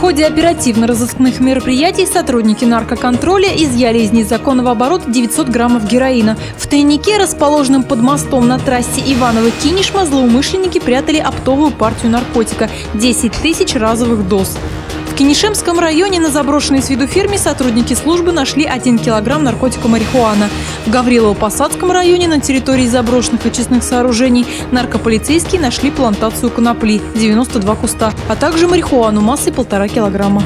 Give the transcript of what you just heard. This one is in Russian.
ходе оперативно-розыскных мероприятий сотрудники наркоконтроля изъяли из незаконного оборота 900 граммов героина. В тайнике, расположенном под мостом на трассе Иваново-Кинешма, злоумышленники прятали оптовую партию наркотика – 10 тысяч разовых доз. В Кинешемском районе на заброшенной с виду ферме сотрудники службы нашли 1 килограмм наркотика марихуана. В Гаврилово-Посадском районе на территории заброшенных очистных сооружений наркополицейские нашли плантацию конопли – 92 куста, а также марихуану массой полтора килограмма.